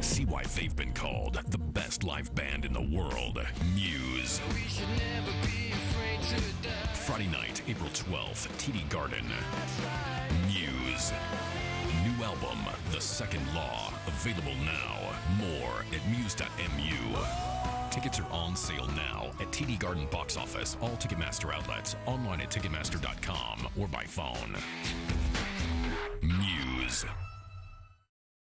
See why they've been called the best live band in the world. Muse. Friday night, April 12th, TD Garden. Muse. New album, The Second Law, available now. More at muse.mu. Tickets are on sale now at TD Garden box office, all Ticketmaster outlets, online at Ticketmaster.com, or by phone.